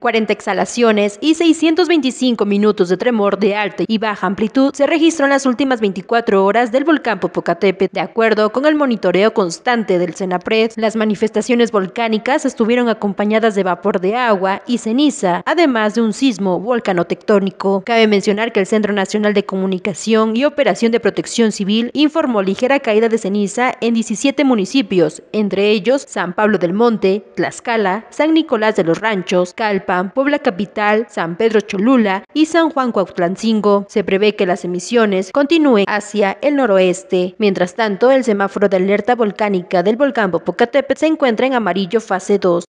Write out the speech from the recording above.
40 exhalaciones y 625 minutos de tremor de alta y baja amplitud se registró en las últimas 24 horas del volcán Popocatépetl. De acuerdo con el monitoreo constante del CENAPRED, las manifestaciones volcánicas estuvieron acompañadas de vapor de agua y ceniza, además de un sismo volcanotectónico. Cabe mencionar que el Centro Nacional de Comunicación y Operación de Protección Civil informó ligera caída de ceniza en 17 municipios, entre ellos San Pablo del Monte, Tlaxcala, San Nicolás de los Ranchos, Calpa, Puebla Capital, San Pedro Cholula y San Juan Cuautlancingo. Se prevé que las emisiones continúen hacia el noroeste. Mientras tanto, el semáforo de alerta volcánica del volcán Popocatépetl se encuentra en amarillo fase 2.